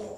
war